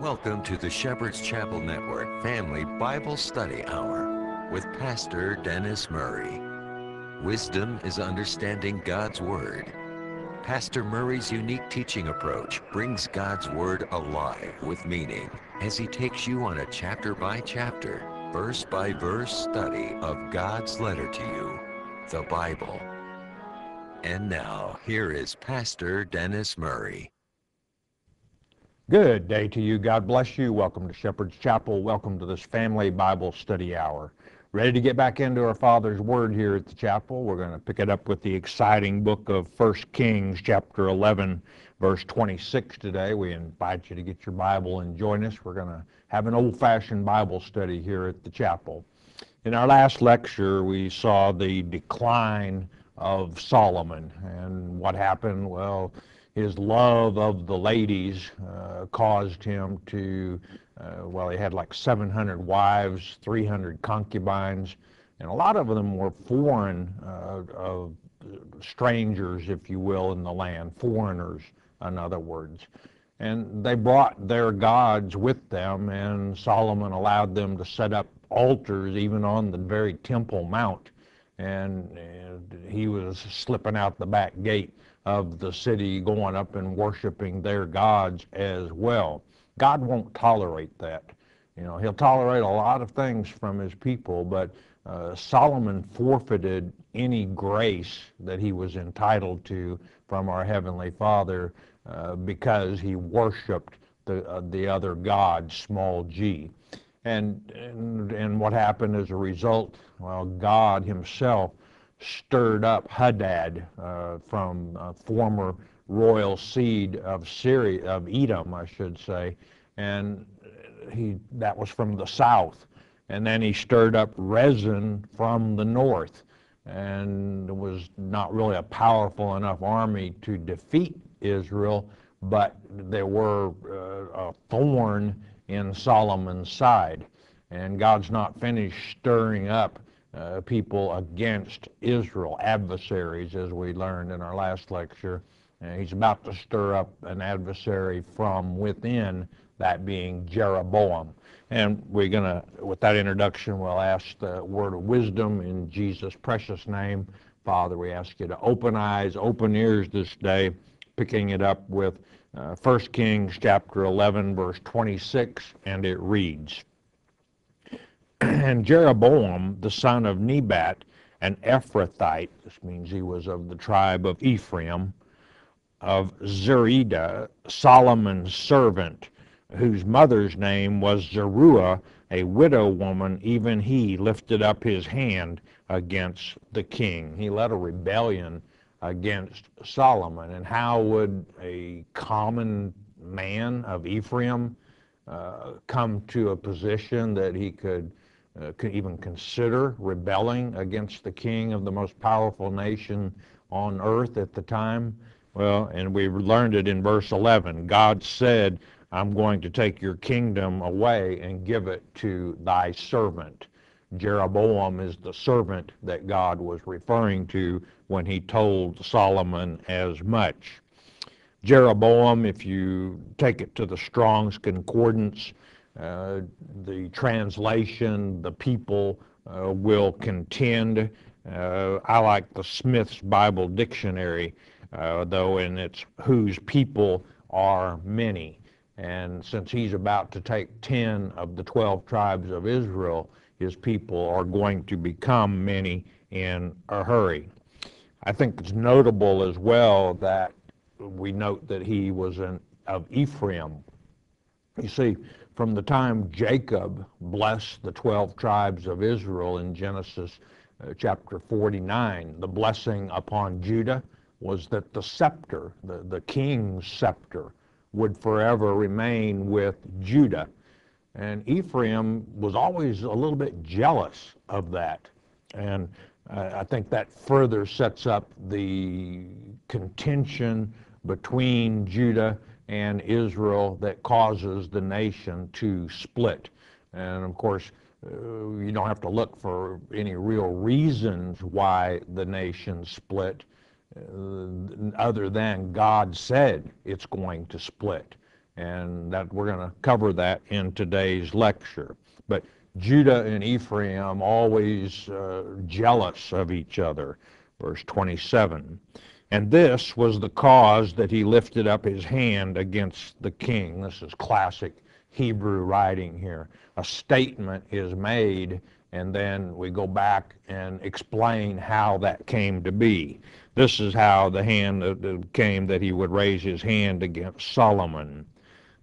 Welcome to the Shepherd's Chapel Network Family Bible Study Hour with Pastor Dennis Murray. Wisdom is understanding God's Word. Pastor Murray's unique teaching approach brings God's Word alive with meaning as he takes you on a chapter by chapter, verse by verse study of God's letter to you, the Bible. And now, here is Pastor Dennis Murray. Good day to you. God bless you. Welcome to Shepherd's Chapel. Welcome to this family Bible study hour. Ready to get back into our Father's Word here at the chapel. We're going to pick it up with the exciting book of 1 Kings, chapter 11, verse 26 today. We invite you to get your Bible and join us. We're going to have an old fashioned Bible study here at the chapel. In our last lecture, we saw the decline of Solomon. And what happened? Well, his love of the ladies uh, caused him to, uh, well, he had like 700 wives, 300 concubines, and a lot of them were foreign, uh, strangers, if you will, in the land, foreigners, in other words. And they brought their gods with them, and Solomon allowed them to set up altars even on the very Temple Mount. And, and he was slipping out the back gate of the city going up and worshiping their gods as well. God won't tolerate that. You know, he'll tolerate a lot of things from his people, but uh, Solomon forfeited any grace that he was entitled to from our Heavenly Father uh, because he worshiped the, uh, the other God, small g. And, and, and what happened as a result? Well, God himself stirred up Hadad uh, from uh, former royal seed of Syria, of Edom, I should say, and he that was from the south. And then he stirred up Rezon from the north, and was not really a powerful enough army to defeat Israel, but there were uh, a thorn in Solomon's side. And God's not finished stirring up uh, people against Israel, adversaries, as we learned in our last lecture. Uh, he's about to stir up an adversary from within, that being Jeroboam. And we're going to, with that introduction, we'll ask the word of wisdom in Jesus' precious name. Father, we ask you to open eyes, open ears this day, picking it up with uh, 1 Kings chapter 11, verse 26, and it reads, and Jeroboam, the son of Nebat, an Ephrathite, this means he was of the tribe of Ephraim, of Zereda, Solomon's servant, whose mother's name was Zeruah, a widow woman, even he lifted up his hand against the king. He led a rebellion against Solomon. And how would a common man of Ephraim uh, come to a position that he could uh, could even consider rebelling against the king of the most powerful nation on earth at the time? Well, and we learned it in verse 11. God said, I'm going to take your kingdom away and give it to thy servant. Jeroboam is the servant that God was referring to when he told Solomon as much. Jeroboam, if you take it to the Strong's Concordance, uh, the translation, the people uh, will contend. Uh, I like the Smith's Bible Dictionary, though, and it's whose people are many. And since he's about to take 10 of the 12 tribes of Israel, his people are going to become many in a hurry. I think it's notable as well that we note that he was an, of Ephraim. You see, from the time Jacob blessed the 12 tribes of Israel in Genesis uh, chapter 49, the blessing upon Judah was that the scepter, the, the king's scepter, would forever remain with Judah. And Ephraim was always a little bit jealous of that. And uh, I think that further sets up the contention between Judah and Israel that causes the nation to split. And of course, uh, you don't have to look for any real reasons why the nation split uh, other than God said it's going to split. and that we're going to cover that in today's lecture. But Judah and Ephraim always uh, jealous of each other. Verse 27. And this was the cause that he lifted up his hand against the king. This is classic Hebrew writing here. A statement is made, and then we go back and explain how that came to be. This is how the hand came that he would raise his hand against Solomon.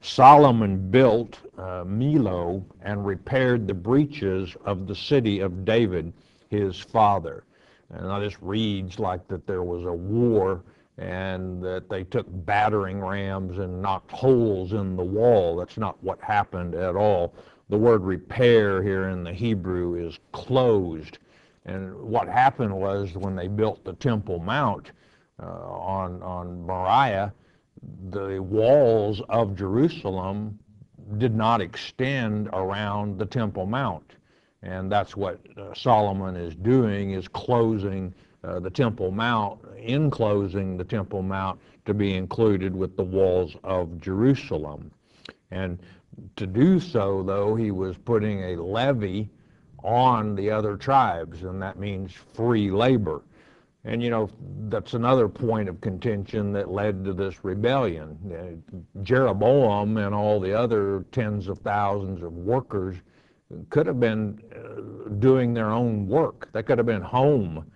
Solomon built uh, Millo and repaired the breaches of the city of David, his father. And that just reads like that there was a war and that they took battering rams and knocked holes in the wall. That's not what happened at all. The word repair here in the Hebrew is closed. And what happened was when they built the Temple Mount uh, on, on Moriah, the walls of Jerusalem did not extend around the Temple Mount. And that's what uh, Solomon is doing, is closing uh, the Temple Mount, enclosing the Temple Mount to be included with the walls of Jerusalem. And to do so, though, he was putting a levy on the other tribes, and that means free labor. And you know, that's another point of contention that led to this rebellion. Uh, Jeroboam and all the other tens of thousands of workers could have been uh, doing their own work. They could have been home.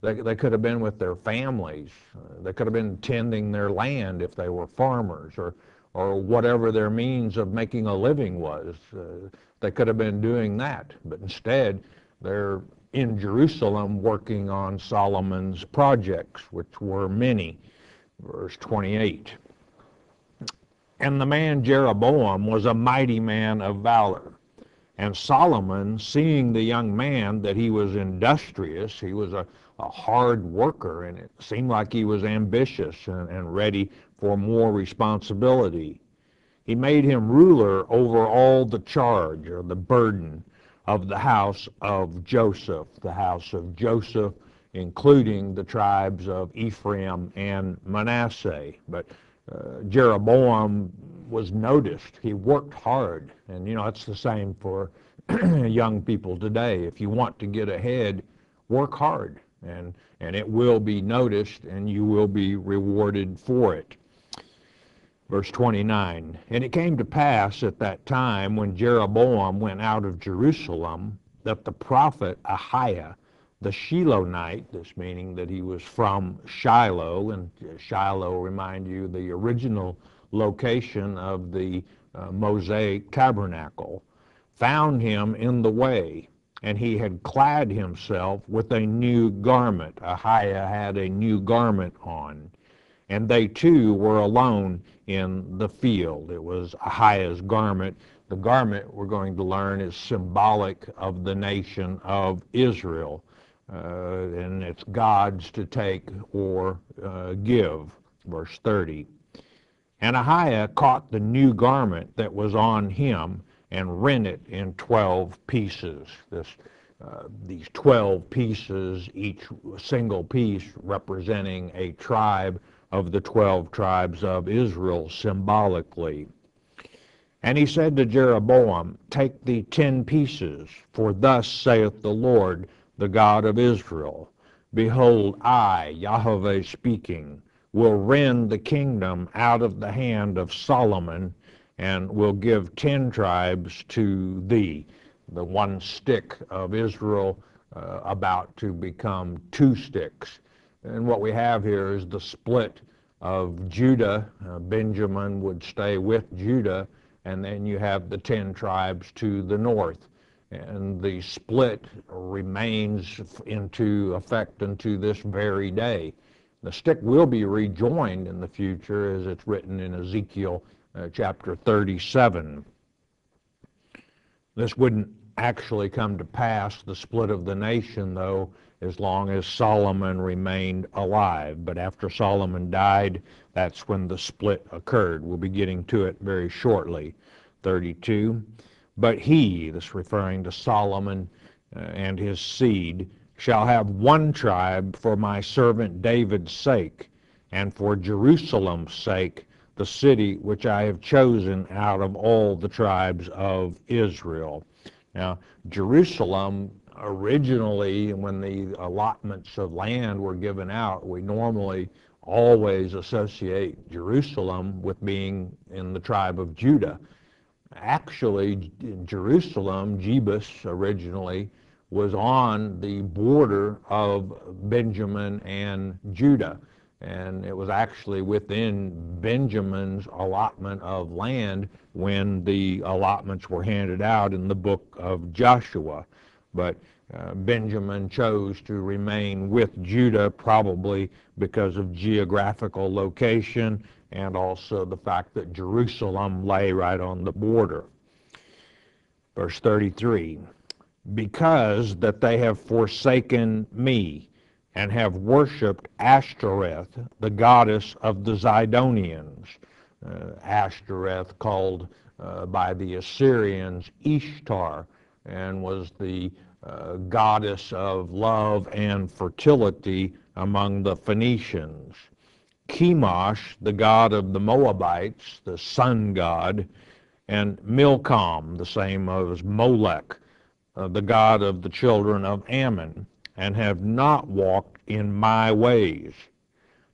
They, they could have been with their families. Uh, they could have been tending their land if they were farmers or, or whatever their means of making a living was. Uh, they could have been doing that. But instead, they're in Jerusalem working on Solomon's projects, which were many. Verse 28. And the man Jeroboam was a mighty man of valor. And Solomon, seeing the young man that he was industrious, he was a, a hard worker, and it seemed like he was ambitious and, and ready for more responsibility. He made him ruler over all the charge or the burden of the house of Joseph, the house of Joseph, including the tribes of Ephraim and Manasseh. But uh, Jeroboam was noticed. He worked hard. And, you know, it's the same for young people today. If you want to get ahead, work hard. And, and it will be noticed and you will be rewarded for it. Verse 29 And it came to pass at that time when Jeroboam went out of Jerusalem that the prophet Ahijah, the Shilonite, this meaning that he was from Shiloh, and Shiloh, remind you, the original location of the uh, Mosaic tabernacle, found him in the way, and he had clad himself with a new garment. Ahijah had a new garment on and they two were alone in the field. It was Ahijah's garment. The garment we're going to learn is symbolic of the nation of Israel, uh, and it's God's to take or uh, give. Verse 30. And Ahijah caught the new garment that was on him and rent it in 12 pieces. This, uh, these 12 pieces, each single piece representing a tribe of the 12 tribes of Israel symbolically. And he said to Jeroboam, Take the ten pieces, for thus saith the Lord, the God of Israel Behold, I, Yahweh speaking, will rend the kingdom out of the hand of Solomon, and will give ten tribes to thee. The one stick of Israel uh, about to become two sticks. And what we have here is the split of Judah. Uh, Benjamin would stay with Judah, and then you have the ten tribes to the north. And the split remains into effect unto this very day. The stick will be rejoined in the future, as it's written in Ezekiel uh, chapter 37. This wouldn't actually come to pass, the split of the nation, though, as long as Solomon remained alive. But after Solomon died, that's when the split occurred. We'll be getting to it very shortly. 32. But he, this referring to Solomon uh, and his seed, shall have one tribe for my servant David's sake, and for Jerusalem's sake the city which I have chosen out of all the tribes of Israel. Now, Jerusalem originally, when the allotments of land were given out, we normally always associate Jerusalem with being in the tribe of Judah. Actually, Jerusalem, Jebus originally, was on the border of Benjamin and Judah. And it was actually within Benjamin's allotment of land when the allotments were handed out in the book of Joshua. But uh, Benjamin chose to remain with Judah probably because of geographical location and also the fact that Jerusalem lay right on the border. Verse 33 Because that they have forsaken me and have worshipped Ashtoreth, the goddess of the Zidonians. Uh, Ashtoreth, called uh, by the Assyrians Ishtar, and was the uh, goddess of love and fertility among the Phoenicians. Chemosh, the god of the Moabites, the sun god, and Milcom, the same as Molech, uh, the god of the children of Ammon, and have not walked in my ways,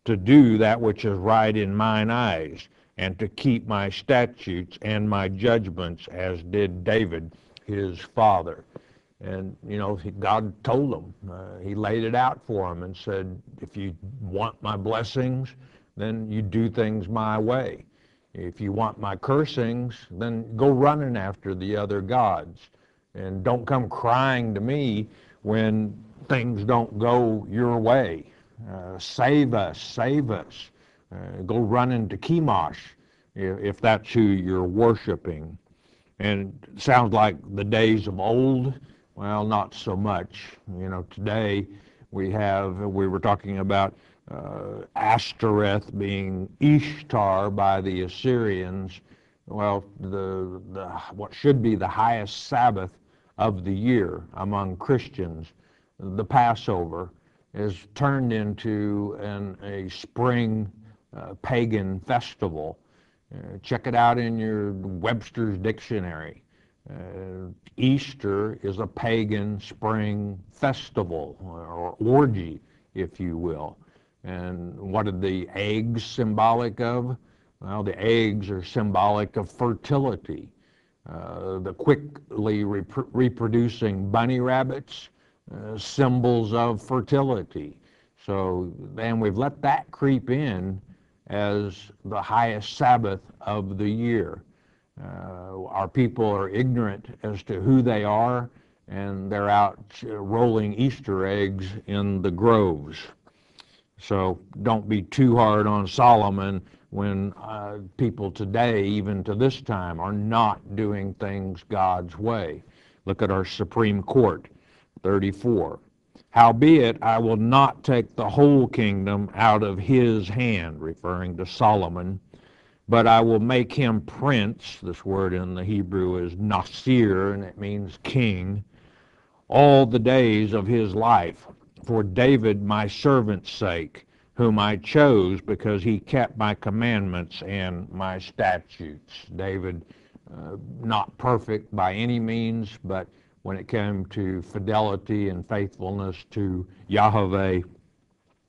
to do that which is right in mine eyes, and to keep my statutes and my judgments, as did David his father. And, you know, God told him, uh, he laid it out for him and said, if you want my blessings, then you do things my way. If you want my cursings, then go running after the other gods. And don't come crying to me when things don't go your way. Uh, save us, save us. Uh, go running to Chemosh if, if that's who you're worshiping. And sounds like the days of old well, not so much. You know, today we have, we were talking about uh, Ashtoreth being Ishtar by the Assyrians. Well, the, the, what should be the highest Sabbath of the year among Christians, the Passover, is turned into an, a spring uh, pagan festival. Uh, check it out in your Webster's Dictionary. Uh, Easter is a pagan spring festival or orgy, if you will. And what are the eggs symbolic of? Well, the eggs are symbolic of fertility. Uh, the quickly rep- reproducing bunny rabbits, uh, symbols of fertility. So, and we've let that creep in as the highest Sabbath of the year. Uh, our people are ignorant as to who they are, and they're out rolling Easter eggs in the groves. So don't be too hard on Solomon when uh, people today, even to this time, are not doing things God's way. Look at our Supreme Court, 34. Howbeit, I will not take the whole kingdom out of his hand, referring to Solomon, but I will make him prince. This word in the Hebrew is Nasir, and it means king, all the days of his life, for David my servant's sake, whom I chose because he kept my commandments and my statutes. David, uh, not perfect by any means, but when it came to fidelity and faithfulness to Yahweh,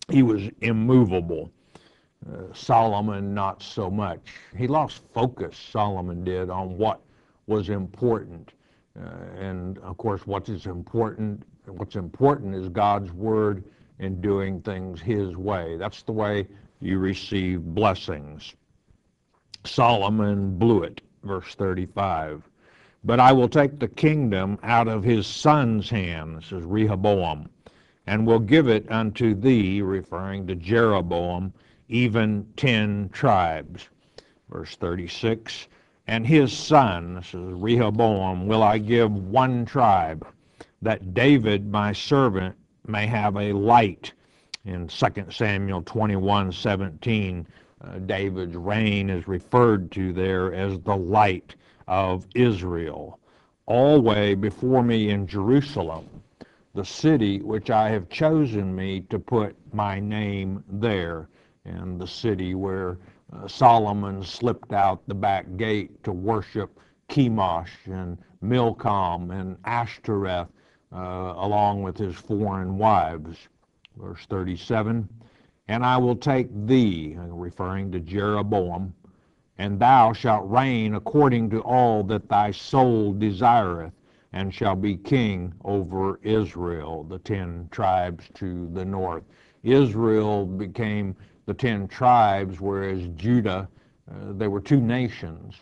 he was immovable. Uh, Solomon, not so much. He lost focus, Solomon did, on what was important. Uh, and of course, what is important, what's important is God's word and doing things his way. That's the way you receive blessings. Solomon blew it, verse 35. But I will take the kingdom out of his son's hand, this is Rehoboam, and will give it unto thee, referring to Jeroboam, even ten tribes. Verse 36 And his son, this is Rehoboam, will I give one tribe, that David my servant may have a light. In 2 Samuel 21 17, uh, David's reign is referred to there as the light of Israel. Always before me in Jerusalem, the city which I have chosen me to put my name there and the city where uh, Solomon slipped out the back gate to worship Chemosh and Milcom and Ashtoreth along with his foreign wives. Verse 37 And I will take thee, referring to Jeroboam, and thou shalt reign according to all that thy soul desireth, and shall be king over Israel, the ten tribes to the north. Israel became the ten tribes, whereas Judah, uh, they were two nations.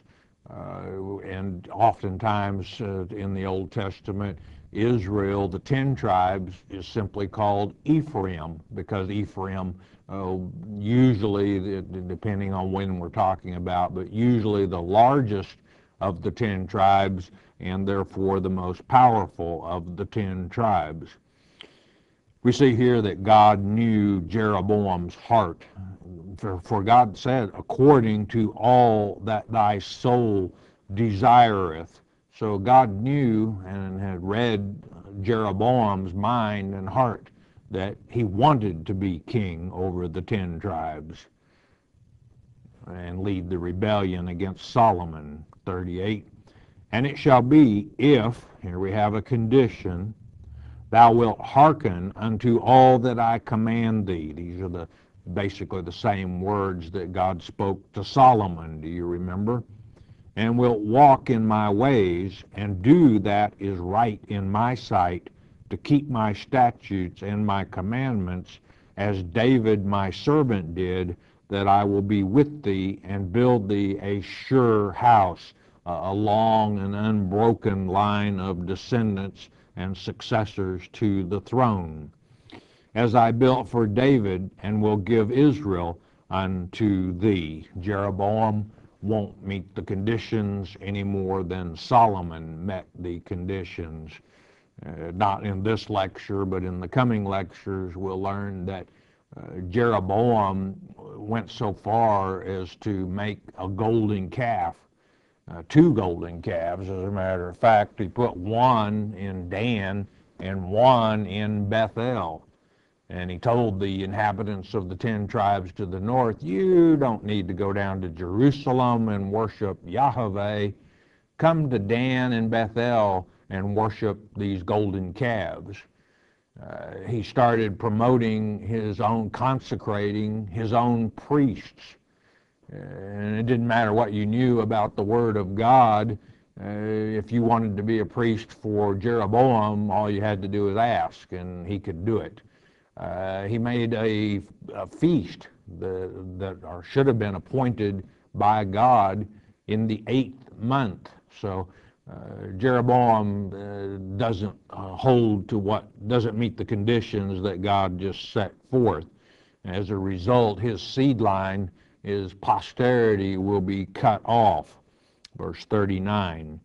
Uh, and oftentimes uh, in the Old Testament, Israel, the ten tribes, is simply called Ephraim because Ephraim, uh, usually, depending on when we're talking about, but usually the largest of the ten tribes and therefore the most powerful of the ten tribes. We see here that God knew Jeroboam's heart. For, for God said, according to all that thy soul desireth. So God knew and had read Jeroboam's mind and heart that he wanted to be king over the ten tribes and lead the rebellion against Solomon, 38. And it shall be if, here we have a condition, thou wilt hearken unto all that I command thee. These are the basically the same words that God spoke to Solomon, do you remember? And wilt walk in my ways and do that is right in my sight to keep my statutes and my commandments as David my servant did, that I will be with thee and build thee a sure house, a long and unbroken line of descendants and successors to the throne, as I built for David and will give Israel unto thee. Jeroboam won't meet the conditions any more than Solomon met the conditions. Uh, not in this lecture, but in the coming lectures, we'll learn that uh, Jeroboam went so far as to make a golden calf uh, two golden calves. As a matter of fact, he put one in Dan and one in Bethel. And he told the inhabitants of the ten tribes to the north, You don't need to go down to Jerusalem and worship Yahweh. Come to Dan and Bethel and worship these golden calves. Uh, he started promoting his own, consecrating his own priests and it didn't matter what you knew about the Word of God. Uh, if you wanted to be a priest for Jeroboam, all you had to do was ask, and he could do it. Uh, he made a, a feast that, that or should have been appointed by God in the eighth month. So uh, Jeroboam uh, doesn't uh, hold to what doesn't meet the conditions that God just set forth. As a result, his seed line his posterity will be cut off. Verse 39.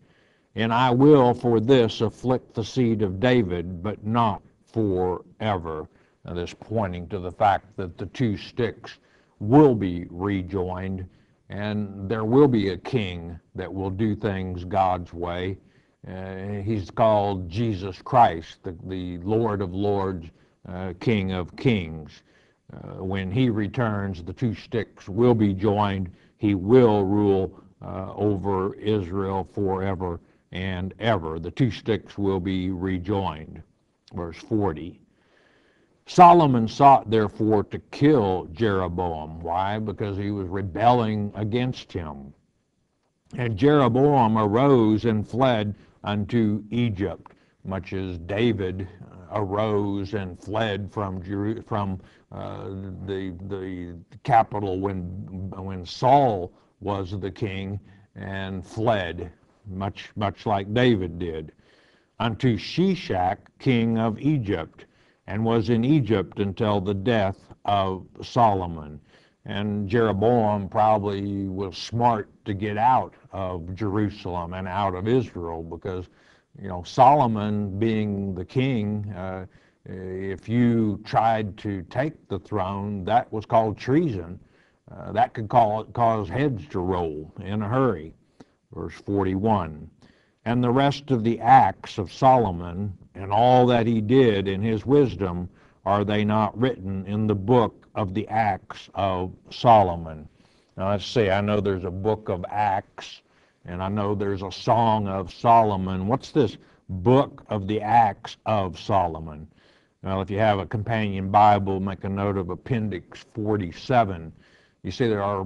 And I will for this afflict the seed of David, but not forever. Now, this pointing to the fact that the two sticks will be rejoined, and there will be a king that will do things God's way. Uh, he's called Jesus Christ, the, the Lord of Lords, uh, King of Kings. Uh, when he returns, the two sticks will be joined. He will rule uh, over Israel forever and ever. The two sticks will be rejoined. Verse 40. Solomon sought therefore to kill Jeroboam. Why? Because he was rebelling against him. And Jeroboam arose and fled unto Egypt, much as David arose and fled from Jeru- from uh, the the capital when when Saul was the king and fled, much much like David did, unto Shishak, king of Egypt, and was in Egypt until the death of Solomon. And Jeroboam probably was smart to get out of Jerusalem and out of Israel because you know, Solomon being the king, uh, if you tried to take the throne, that was called treason. Uh, that could call, cause heads to roll in a hurry. Verse 41. And the rest of the acts of Solomon and all that he did in his wisdom, are they not written in the book of the acts of Solomon? Now let's see, I know there's a book of Acts, and I know there's a song of Solomon. What's this book of the Acts of Solomon? Well, if you have a companion Bible, make a note of Appendix 47. You see there are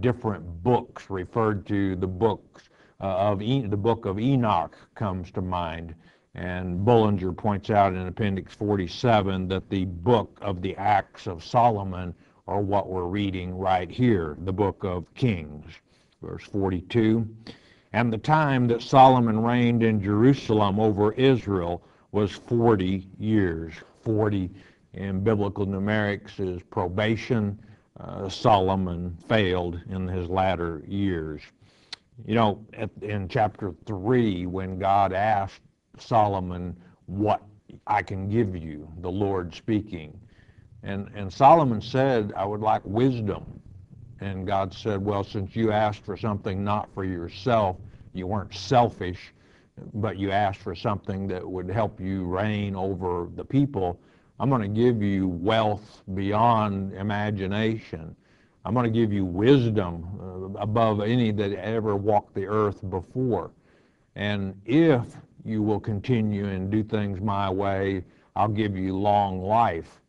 different books referred to. The books uh, of e- the book of Enoch comes to mind, and Bullinger points out in Appendix 47 that the book of the Acts of Solomon are what we're reading right here, the book of Kings, verse 42. And the time that Solomon reigned in Jerusalem over Israel was 40 years. 40 in biblical numerics is probation. Uh, Solomon failed in his latter years. You know, at, in chapter 3, when God asked Solomon, What I can give you, the Lord speaking, and, and Solomon said, I would like wisdom. And God said, Well, since you asked for something not for yourself, you weren't selfish, but you asked for something that would help you reign over the people, I'm going to give you wealth beyond imagination. I'm going to give you wisdom uh, above any that ever walked the earth before. And if you will continue and do things my way, I'll give you long life.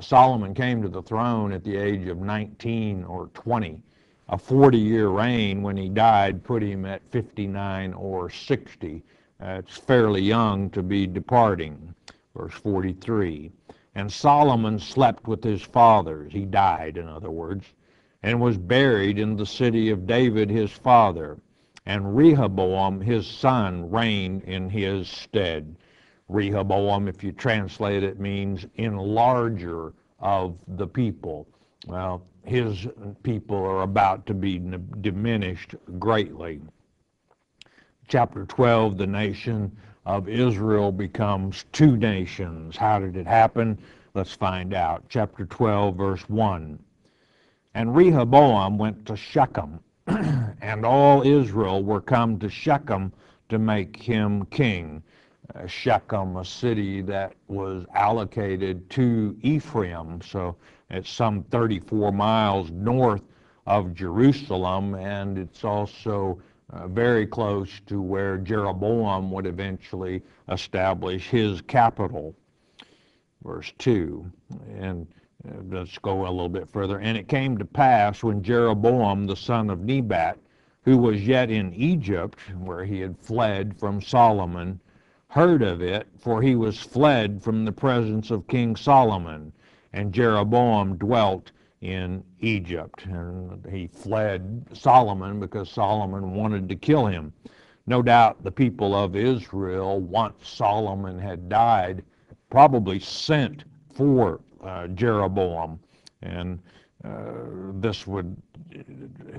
Solomon came to the throne at the age of 19 or 20. A 40 year reign when he died put him at 59 or 60. Uh, it's fairly young to be departing. Verse 43. And Solomon slept with his fathers. He died, in other words, and was buried in the city of David his father. And Rehoboam his son reigned in his stead. Rehoboam, if you translate it, means enlarger of the people. Well, his people are about to be diminished greatly. Chapter 12, the nation of Israel becomes two nations. How did it happen? Let's find out. Chapter 12, verse 1. And Rehoboam went to Shechem, and all Israel were come to Shechem to make him king. Uh, Shechem, a city that was allocated to Ephraim, so it's some 34 miles north of Jerusalem, and it's also uh, very close to where Jeroboam would eventually establish his capital. Verse 2, and uh, let's go a little bit further. And it came to pass when Jeroboam the son of Nebat, who was yet in Egypt, where he had fled from Solomon, heard of it, for he was fled from the presence of King Solomon, and Jeroboam dwelt in Egypt. And he fled Solomon because Solomon wanted to kill him. No doubt the people of Israel, once Solomon had died, probably sent for uh, Jeroboam. And this would,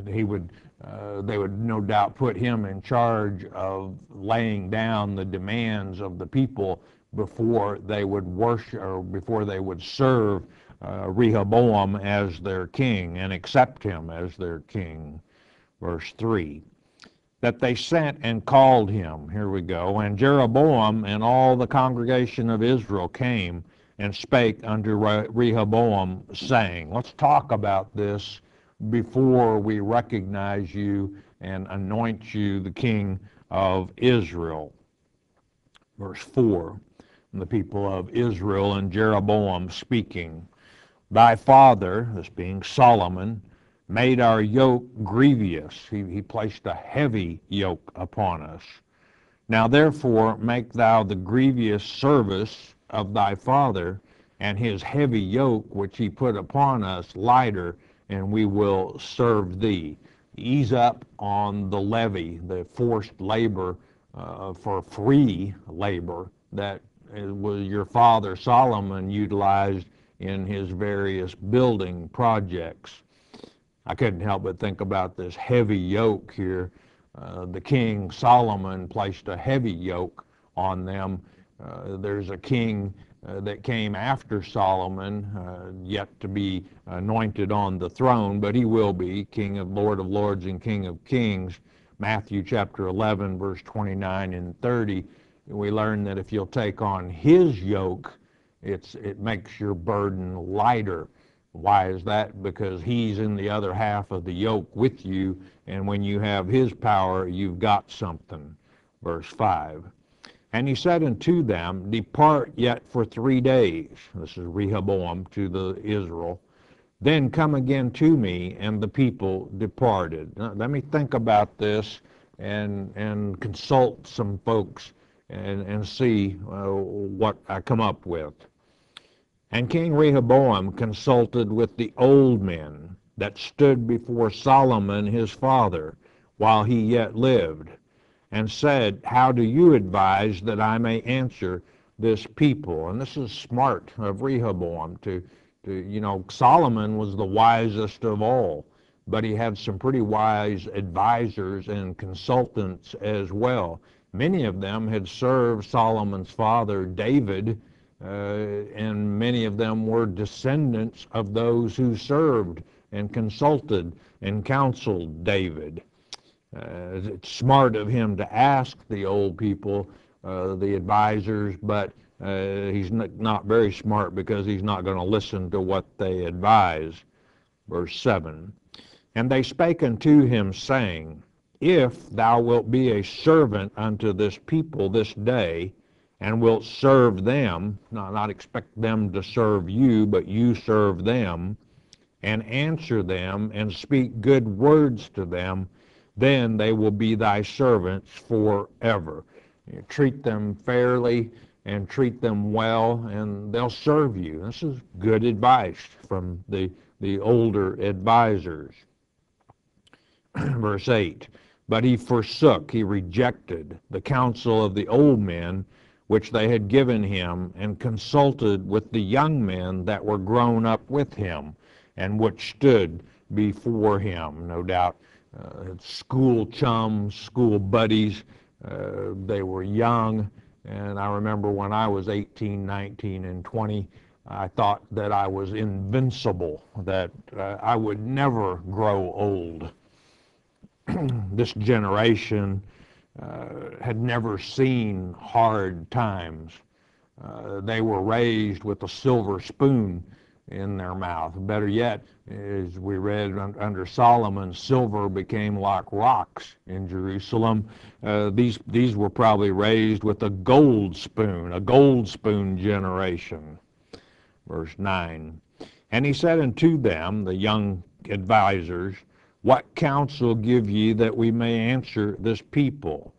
he would uh, they would no doubt put him in charge of laying down the demands of the people before they would worship or before they would serve uh, Rehoboam as their king and accept him as their king. Verse 3 that they sent and called him. Here we go. And Jeroboam and all the congregation of Israel came and spake unto Rehoboam, saying, Let's talk about this before we recognize you and anoint you the king of Israel. Verse 4 the people of Israel and Jeroboam speaking, Thy father, this being Solomon, made our yoke grievous. He, he placed a heavy yoke upon us. Now therefore make thou the grievous service of thy father and his heavy yoke which he put upon us lighter and we will serve thee. Ease up on the levy, the forced labor uh, for free labor that was your father Solomon utilized in his various building projects. I couldn't help but think about this heavy yoke here. Uh, the king Solomon placed a heavy yoke on them. Uh, there's a king uh, that came after Solomon, uh, yet to be anointed on the throne, but he will be King of Lord of Lords and King of Kings. Matthew chapter 11, verse 29 and 30. We learn that if you'll take on his yoke, it's, it makes your burden lighter. Why is that? Because he's in the other half of the yoke with you, and when you have his power, you've got something. Verse 5. And he said unto them, Depart yet for three days. This is Rehoboam to the Israel. Then come again to me, and the people departed. Now, let me think about this and and consult some folks and and see uh, what I come up with. And King Rehoboam consulted with the old men that stood before Solomon his father while he yet lived, and said, How do you advise that I may answer this people? And this is smart of Rehoboam to, to you know, Solomon was the wisest of all, but he had some pretty wise advisors and consultants as well. Many of them had served Solomon's father, David, uh, and many of them were descendants of those who served and consulted and counseled David. Uh, it's smart of him to ask the old people, uh, the advisors, but uh, he's not very smart because he's not going to listen to what they advise. Verse 7 And they spake unto him, saying, If thou wilt be a servant unto this people this day, and wilt serve them, not, not expect them to serve you, but you serve them, and answer them, and speak good words to them, then they will be thy servants forever. You treat them fairly and treat them well, and they'll serve you. This is good advice from the, the older advisors. Verse 8 But he forsook, he rejected the counsel of the old men which they had given him, and consulted with the young men that were grown up with him, and which stood before him. No doubt, school chums, school buddies. Uh, they were young, and I remember when I was 18, 19, and 20, I thought that I was invincible, that uh, I would never grow old. this generation uh, had never seen hard times. Uh, they were raised with a silver spoon in their mouth. Better yet, as we read under Solomon, silver became like rocks in Jerusalem. Uh, these, these were probably raised with a gold spoon, a gold spoon generation. Verse 9. And he said unto them, the young advisers, what counsel give ye that we may answer this people,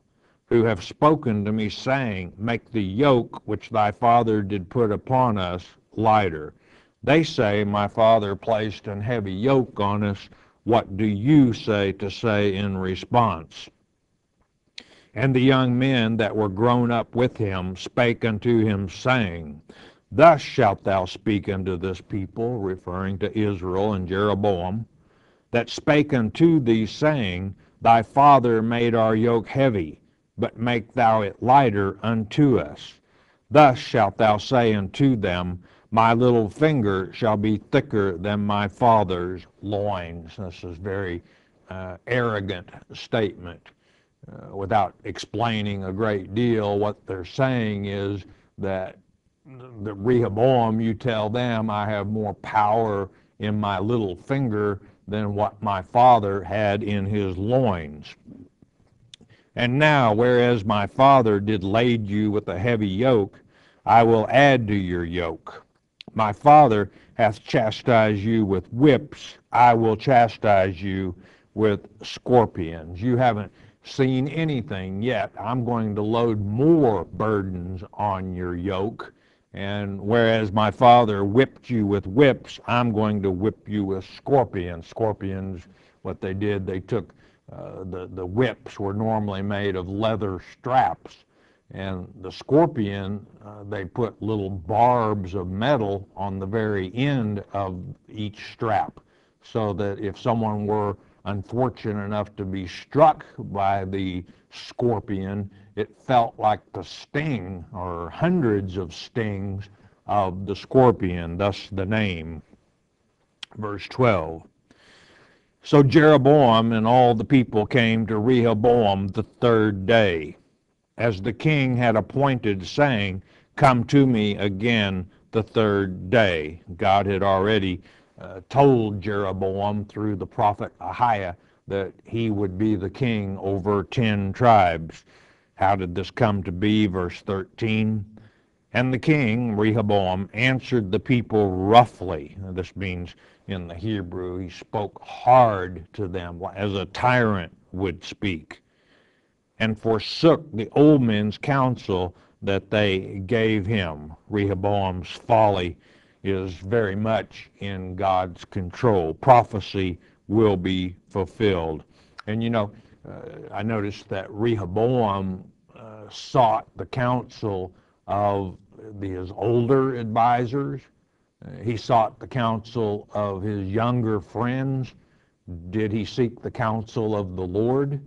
who have spoken to me, saying, Make the yoke which thy father did put upon us lighter? They say, My father placed an heavy yoke on us. What do you say to say in response? And the young men that were grown up with him spake unto him, saying, Thus shalt thou speak unto this people, referring to Israel and Jeroboam that spake unto thee, saying, Thy father made our yoke heavy, but make thou it lighter unto us. Thus shalt thou say unto them, My little finger shall be thicker than my father's loins. This is very uh, arrogant statement. Uh, without explaining a great deal, what they're saying is that the Rehoboam, you tell them, I have more power in my little finger than what my father had in his loins. And now, whereas my father did lade you with a heavy yoke, I will add to your yoke. My father hath chastised you with whips, I will chastise you with scorpions. You haven't seen anything yet. I'm going to load more burdens on your yoke and whereas my father whipped you with whips, I'm going to whip you with scorpions. Scorpions, what they did, they took uh, the, the whips were normally made of leather straps. And the scorpion, uh, they put little barbs of metal on the very end of each strap so that if someone were unfortunate enough to be struck by the scorpion, it felt like the sting or hundreds of stings of the scorpion, thus the name. Verse 12. So Jeroboam and all the people came to Rehoboam the third day, as the king had appointed, saying, Come to me again the third day. God had already uh, told Jeroboam through the prophet Ahijah that he would be the king over 10 tribes. How did this come to be? Verse 13. And the king, Rehoboam, answered the people roughly. This means in the Hebrew, he spoke hard to them as a tyrant would speak, and forsook the old men's counsel that they gave him. Rehoboam's folly is very much in God's control. Prophecy will be fulfilled. And you know, uh, I noticed that Rehoboam uh, sought the counsel of his older advisors. He sought the counsel of his younger friends. Did he seek the counsel of the Lord?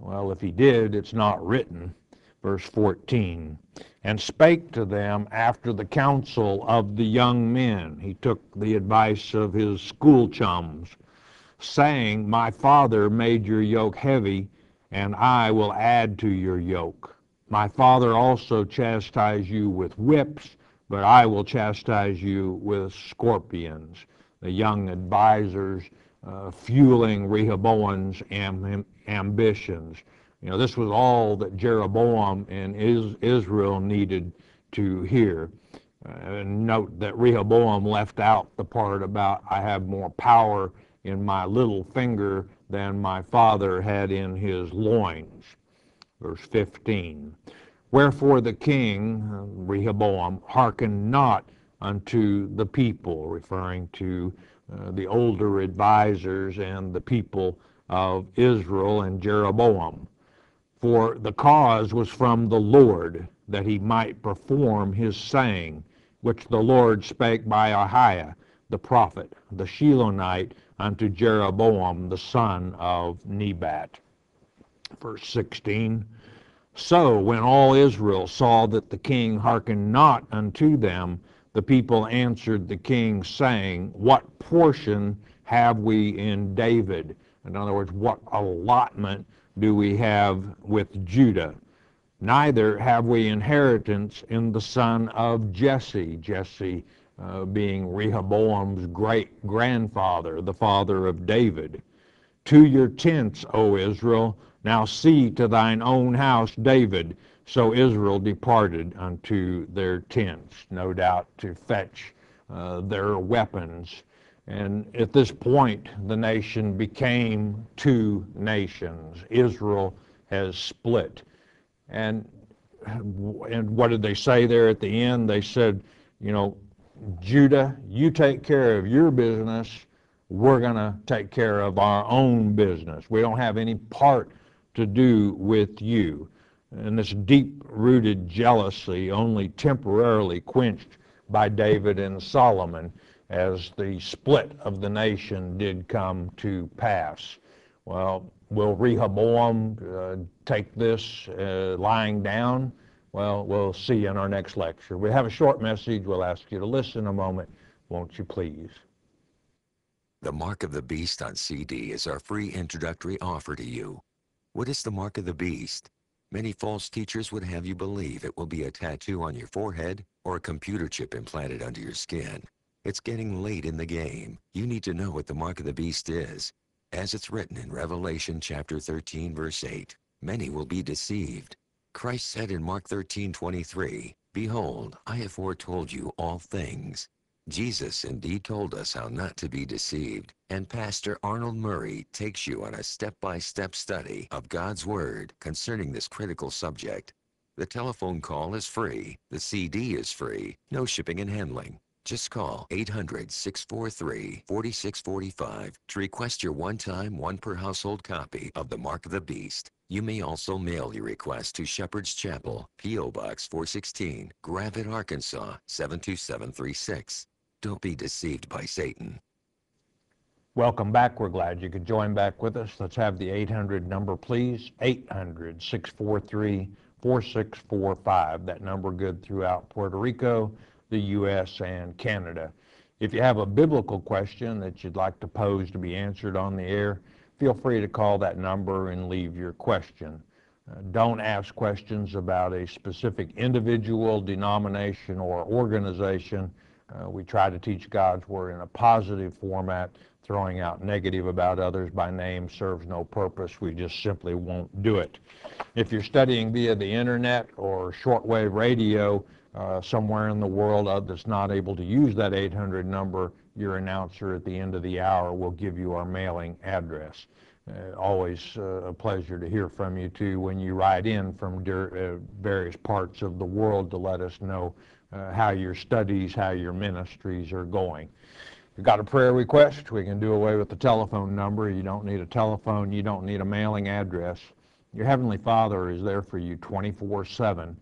Well, if he did, it's not written. Verse 14. And spake to them after the counsel of the young men. He took the advice of his school chums, saying, My father made your yoke heavy, and I will add to your yoke. My father also chastised you with whips, but I will chastise you with scorpions. The young advisors uh, fueling Rehoboam's am- ambitions. You know, this was all that Jeroboam and is- Israel needed to hear. Uh, and note that Rehoboam left out the part about I have more power in my little finger than my father had in his loins verse 15. Wherefore the king, Rehoboam, hearkened not unto the people, referring to uh, the older advisors and the people of Israel and Jeroboam. For the cause was from the Lord, that he might perform his saying, which the Lord spake by Ahijah the prophet, the Shilonite, unto Jeroboam the son of Nebat verse 16. So when all Israel saw that the king hearkened not unto them, the people answered the king, saying, What portion have we in David? In other words, what allotment do we have with Judah? Neither have we inheritance in the son of Jesse, Jesse uh, being Rehoboam's great grandfather, the father of David. To your tents, O Israel, now see to thine own house, David. So Israel departed unto their tents, no doubt to fetch uh, their weapons. And at this point, the nation became two nations. Israel has split. And, and what did they say there at the end? They said, you know, Judah, you take care of your business. We're going to take care of our own business. We don't have any part to do with you. And this deep rooted jealousy only temporarily quenched by David and Solomon as the split of the nation did come to pass. Well, will Rehoboam uh, take this uh, lying down? Well, we'll see in our next lecture. We have a short message. We'll ask you to listen a moment. Won't you please? The Mark of the Beast on CD is our free introductory offer to you. What is the mark of the beast? Many false teachers would have you believe it will be a tattoo on your forehead or a computer chip implanted under your skin. It's getting late in the game. You need to know what the mark of the beast is. As it's written in Revelation chapter 13 verse 8, many will be deceived. Christ said in Mark 13:23, Behold, I have foretold you all things. Jesus indeed told us how not to be deceived, and Pastor Arnold Murray takes you on a step-by-step study of God's Word concerning this critical subject. The telephone call is free, the CD is free, no shipping and handling. Just call 800-643-4645 to request your one-time, one-per-household copy of The Mark of the Beast. You may also mail your request to Shepherd's Chapel, P.O. Box 416, Gravette, Arkansas 72736. Don't be deceived by Satan. Welcome back. We're glad you could join back with us. Let's have the 800 number, please. 800 643 4645. That number good throughout Puerto Rico, the U.S., and Canada. If you have a biblical question that you'd like to pose to be answered on the air, feel free to call that number and leave your question. Uh, don't ask questions about a specific individual, denomination, or organization Uh, we try to teach God's Word in a positive format. Throwing out negative about others by name serves no purpose. We just simply won't do it. If you're studying via the internet or shortwave radio uh, somewhere in the world uh, that's not able to use that 800 number, your announcer at the end of the hour will give you our mailing address. Uh, always uh, a pleasure to hear from you too when you write in from uh, various parts of the world to let us know how your studies, how your ministries are going. You've got a prayer request, we can do away with the telephone number. You don't need a telephone. You don't need a mailing address. Your Heavenly Father is there for you 24-7.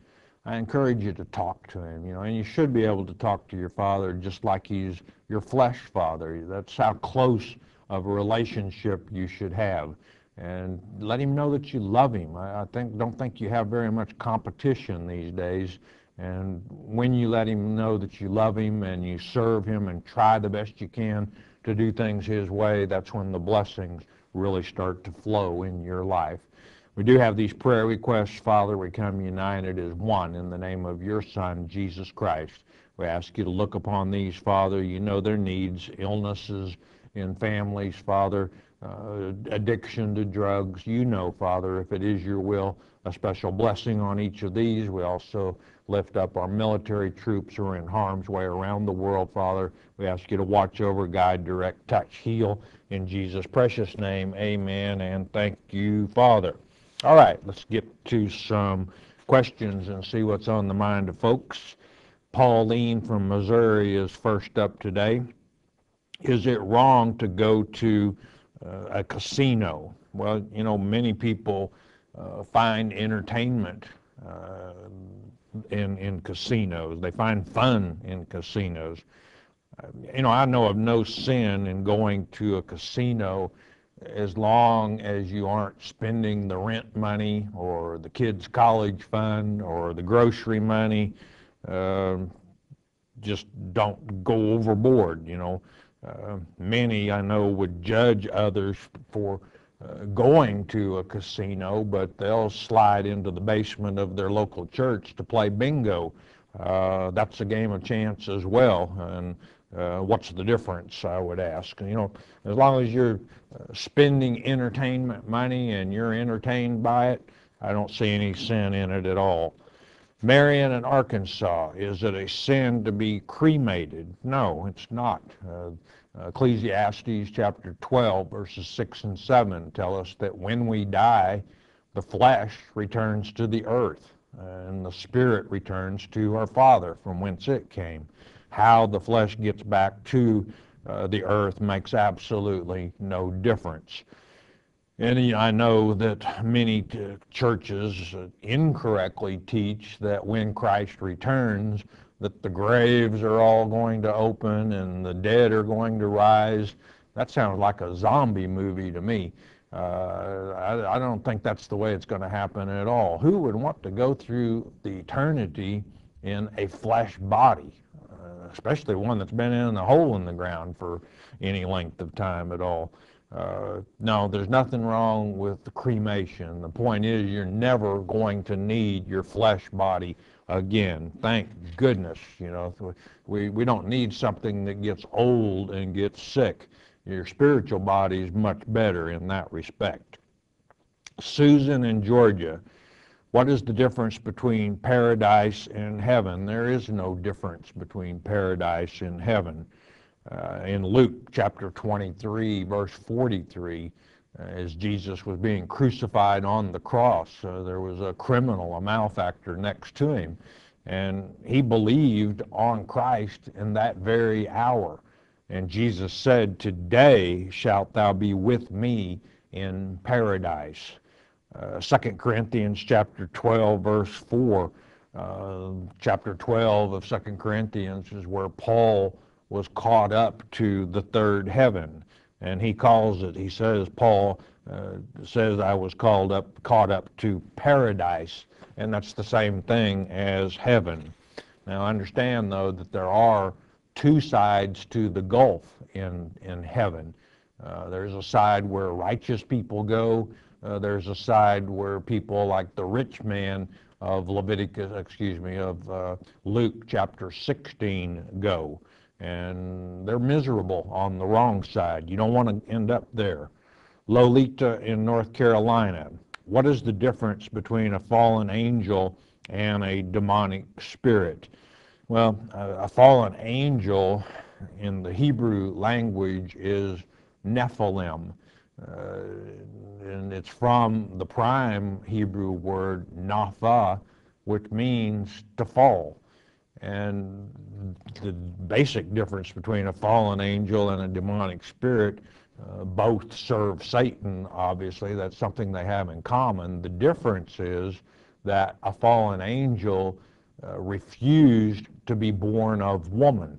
I encourage you to talk to him, you know, and you should be able to talk to your father just like he's your flesh father. That's how close of a relationship you should have. And let him know that you love him. I, I think don't think you have very much competition these days. And when you let him know that you love him and you serve him and try the best you can to do things his way, that's when the blessings really start to flow in your life. We do have these prayer requests, Father. We come united as one in the name of your Son, Jesus Christ. We ask you to look upon these, Father. You know their needs, illnesses in families, Father, uh, addiction to drugs. You know, Father, if it is your will, a special blessing on each of these. We also lift up our military troops who are in harm's way around the world, Father. We ask you to watch over, guide, direct, touch, heal. In Jesus' precious name, amen, and thank you, Father. All right, let's get to some questions and see what's on the mind of folks. Pauline from Missouri is first up today. Is it wrong to go to uh, a casino? Well, you know, many people uh, find entertainment uh, in, in casinos. They find fun in casinos. you know, I know of no sin in going to a casino as long as you aren't spending the rent money or the kids' college fund or the grocery money. Uh, just don't go overboard, you know. Uh, many I know would judge others for uh, going to a casino, but they'll slide into the basement of their local church to play bingo. Uh, that's a game of chance as well, and uh, what's the difference, I would ask. You know, as long as you're uh, spending entertainment money and you're entertained by it, I don't see any sin in it at all. Marion in Arkansas, is it a sin to be cremated? No, it's not. Uh, Ecclesiastes chapter 12, verses 6 and 7 tell us that when we die, the flesh returns to the earth, and the spirit returns to our Father from whence it came how the flesh gets back to uh, the earth makes absolutely no difference. And I know that many churches incorrectly teach that when Christ returns, that the graves are all going to open and the dead are going to rise. That sounds like a zombie movie to me. Uh, I, I, don't think that's the way it's going to happen at all. Who would want to go through the eternity in a flesh body? Especially one that's been in a hole in the ground for any length of time at all. Uh, no, there's nothing wrong with the cremation. The point is you're never going to need your flesh body again. Thank goodness, you know, we, we don't need something that gets old and gets sick. Your spiritual body is much better in that respect. Susan in Georgia what is the difference between paradise and heaven? There is no difference between paradise and heaven. Uh, in Luke chapter 23, verse 43, uh, as Jesus was being crucified on the cross, uh, there was a criminal, a malefactor next to him. And he believed on Christ in that very hour. And Jesus said, Today shalt thou be with me in paradise. Uh, Second Corinthians chapter 12, verse 4. Uh, chapter 12 of Second Corinthians is where Paul was caught up to the third heaven. And he calls it, he says, Paul uh, says, I was called up, caught up to paradise. And that's the same thing as heaven. Now understand, though, that there are two sides to the gulf in, in heaven. Uh, there's a side where righteous people go, uh, there's a side where people like the rich man of Leviticus, excuse me, of uh, Luke chapter 16 go. and they're miserable on the wrong side. You don't want to end up there. Lolita in North Carolina. What is the difference between a fallen angel and a demonic spirit? Well, a, a fallen angel in the Hebrew language is Nephilim. Uh, and it's from the prime Hebrew word napha, which means to fall. And the basic difference between a fallen angel and a demonic spirit, uh, both serve Satan, obviously. That's something they have in common. The difference is that a fallen angel uh, refused to be born of woman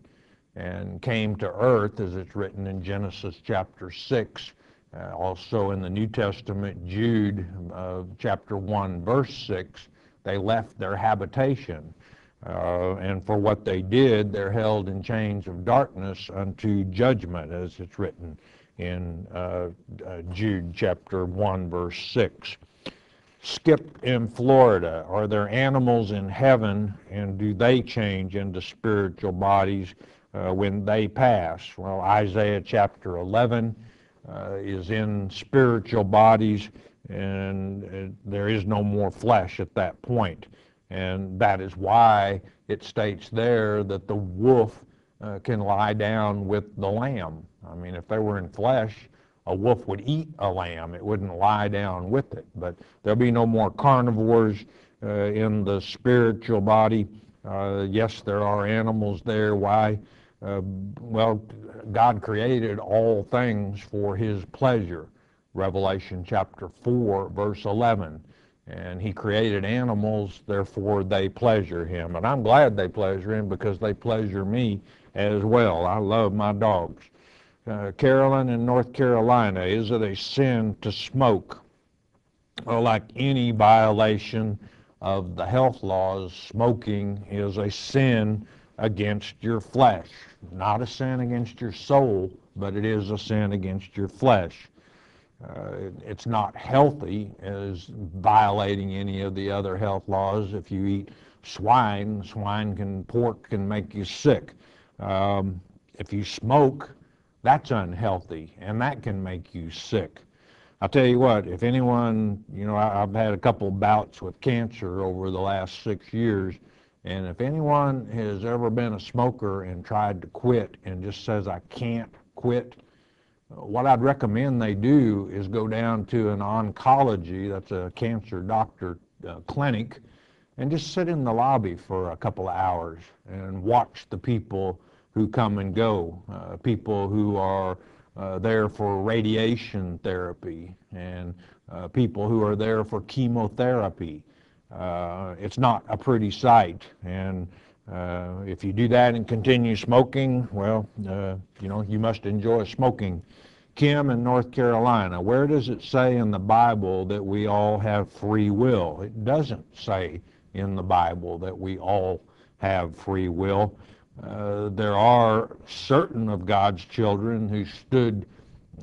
and came to earth, as it's written in Genesis chapter 6. Uh, also in the New Testament, Jude uh, chapter 1, verse 6, they left their habitation. Uh, and for what they did, they're held in chains of darkness unto judgment, as it's written in uh, uh, Jude chapter 1, verse 6. Skip in Florida, are there animals in heaven, and do they change into spiritual bodies? uh, when they pass. Well, Isaiah chapter 11 uh, is in spiritual bodies, and uh, there is no more flesh at that point. And that is why it states there that the wolf uh, can lie down with the lamb. I mean, if they were in flesh, a wolf would eat a lamb. It wouldn't lie down with it. But there'll be no more carnivores uh, in the spiritual body. Uh, yes, there are animals there. Why? Uh, well, God created all things for his pleasure. Revelation chapter 4, verse 11. And he created animals, therefore they pleasure him. And I'm glad they pleasure him because they pleasure me as well. I love my dogs. Uh, Carolyn in North Carolina, is it a sin to smoke? Well, like any violation of the health laws, smoking is a sin against your flesh. Not a sin against your soul, but it is a sin against your flesh. Uh, it's not healthy as violating any of the other health laws. If you eat swine, swine can, pork can make you sick. Um, if you smoke, that's unhealthy and that can make you sick. I'll tell you what, if anyone, you know, I, have had a couple bouts with cancer over the last six years, and if anyone has ever been a smoker and tried to quit and just says, I can't quit, what I'd recommend they do is go down to an oncology, that's a cancer doctor uh, clinic, and just sit in the lobby for a couple of hours and watch the people who come and go, uh, people who are uh, there for radiation therapy and uh, people who are there for chemotherapy uh, it's not a pretty sight. And uh, if you do that and continue smoking, well, uh, you know, you must enjoy smoking. Kim in North Carolina, where does it say in the Bible that we all have free will? It doesn't say in the Bible that we all have free will. Uh, there are certain of God's children who stood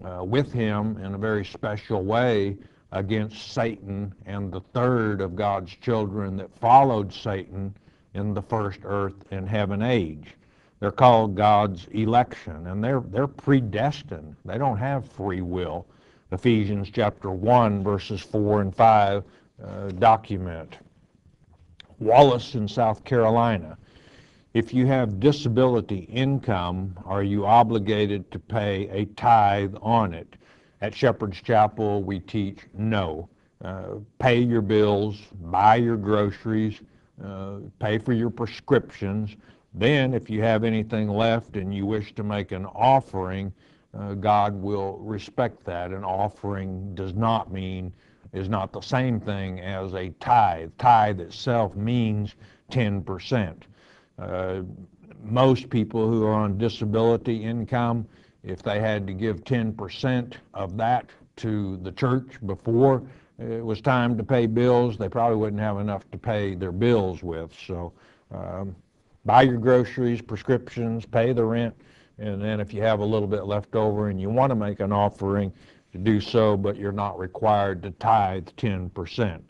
uh, with him in a very special way against Satan and the third of God's children that followed Satan in the first earth and heaven age. They're called God's election, and they're, they're predestined. They don't have free will. Ephesians chapter 1, verses 4 and 5 uh, document. Wallace in South Carolina. If you have disability income, are you obligated to pay a tithe on it? At Shepherd's Chapel, we teach no. Uh, pay your bills, buy your groceries, uh, pay for your prescriptions. Then, if you have anything left and you wish to make an offering, uh, God will respect that. An offering does not mean, is not the same thing as a tithe. Tithe itself means 10%. Uh, most people who are on disability income if they had to give 10% of that to the church before it was time to pay bills, they probably wouldn't have enough to pay their bills with. So um, buy your groceries, prescriptions, pay the rent, and then if you have a little bit left over and you want to make an offering, to do so, but you're not required to tithe 10%.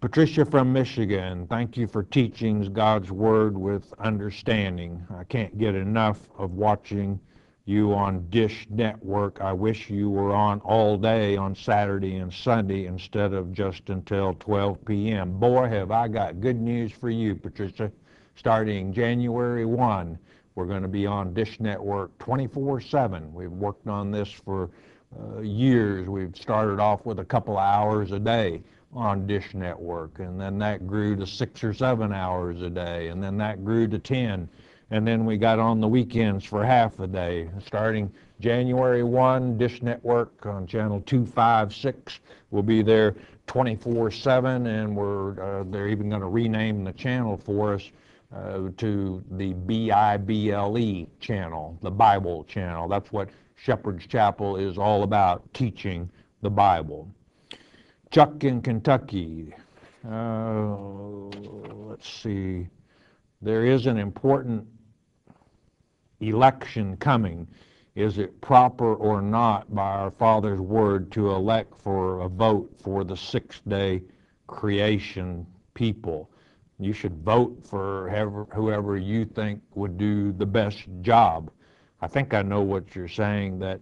Patricia from Michigan, thank you for teaching God's Word with understanding. I can't get enough of watching you on Dish Network. I wish you were on all day on Saturday and Sunday instead of just until 12 p.m. Boy, have I got good news for you, Patricia. Starting January 1, we're going to be on Dish Network 24-7. We've worked on this for uh, years. We've started off with a couple hours a day on Dish Network, and then that grew to six or seven hours a day, and then that grew to 10 and then we got on the weekends for half a day. Starting January 1, Dish Network on channel 256 will be there 24/7, and we're uh, they're even going to rename the channel for us uh, to the B-I-B-L-E channel, the Bible channel. That's what Shepherd's Chapel is all about, teaching the Bible. Chuck in Kentucky. Uh, let's see. There is an important election coming, is it proper or not by our Father's word to elect for a vote for the six-day creation people? You should vote for whoever, you think would do the best job. I think I know what you're saying, that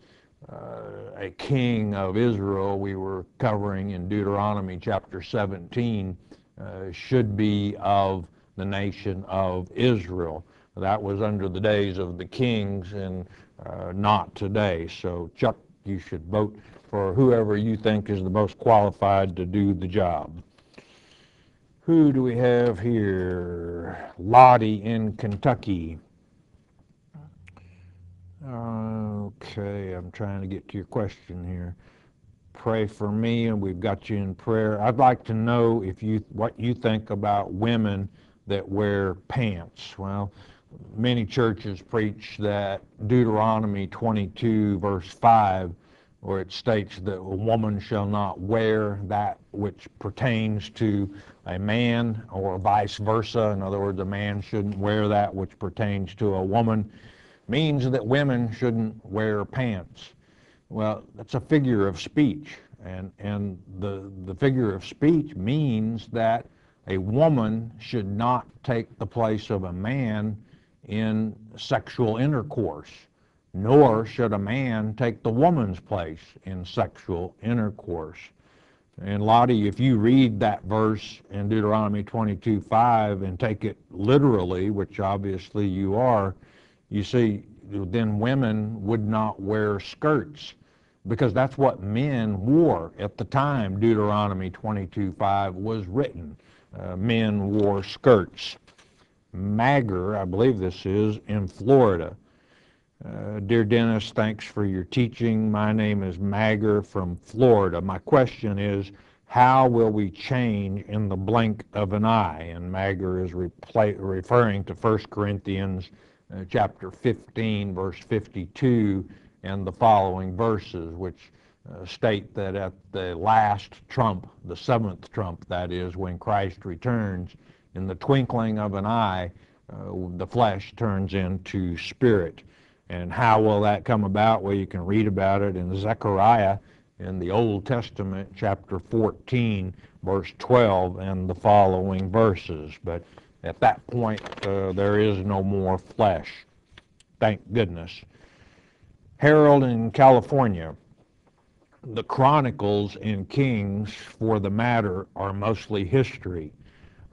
a king of Israel we were covering in Deuteronomy chapter 17 uh, should be of the nation of Israel. That was under the days of the kings and uh, not today. So, Chuck, you should vote for whoever you think is the most qualified to do the job. Who do we have here? Lottie in Kentucky. Okay, I'm trying to get to your question here. Pray for me, and we've got you in prayer. I'd like to know if you what you think about women that wear pants. Well, many churches preach that Deuteronomy 22, verse 5, where it states that a woman shall not wear that which pertains to a man, or vice versa. In other words, a man shouldn't wear that which pertains to a woman, means that women shouldn't wear pants. Well, that's a figure of speech. And, and the, the figure of speech means that a woman should not take the place of a man in sexual intercourse, nor should a man take the woman's place in sexual intercourse. And Lottie, if you read that verse in Deuteronomy 22 5 and take it literally, which obviously you are, you see, then women would not wear skirts because that's what men wore at the time Deuteronomy 22:5 was written. Uh, men wore skirts. Magger, I believe this is, in Florida. Uh, dear Dennis, thanks for your teaching. My name is Magger from Florida. My question is, how will we change in the blink of an eye? And Magger is referring to 1 Corinthians uh, chapter 15, verse 52, and the following verses, which uh, state that at the last trump, the seventh trump, that is, when Christ returns, in the twinkling of an eye, uh, the flesh turns into spirit. And how will that come about? Well, you can read about it in Zechariah in the Old Testament, chapter 14, verse 12, and the following verses. But at that point, uh, there is no more flesh. Thank goodness. Harold in California. The Chronicles and Kings, for the matter, are mostly history.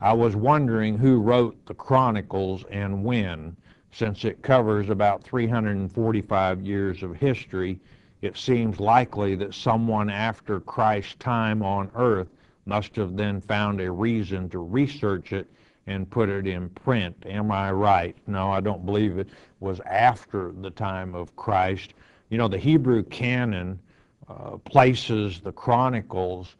I was wondering who wrote the Chronicles and when. Since it covers about 345 years of history, it seems likely that someone after Christ's time on earth must have then found a reason to research it and put it in print. Am I right? No, I don't believe it was after the time of Christ. You know, the Hebrew canon uh, places the Chronicles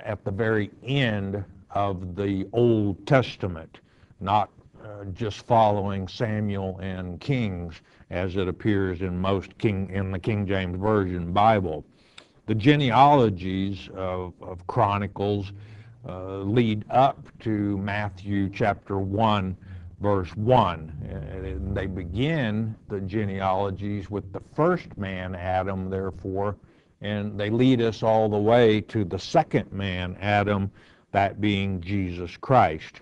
at the very end of the Old Testament, not uh, just following Samuel and Kings as it appears in most King in the King James Version Bible. The genealogies of, of Chronicles uh, lead up to Matthew chapter 1, verse 1. And they begin the genealogies with the first man, Adam, therefore, and they lead us all the way to the second man, Adam, that being Jesus Christ.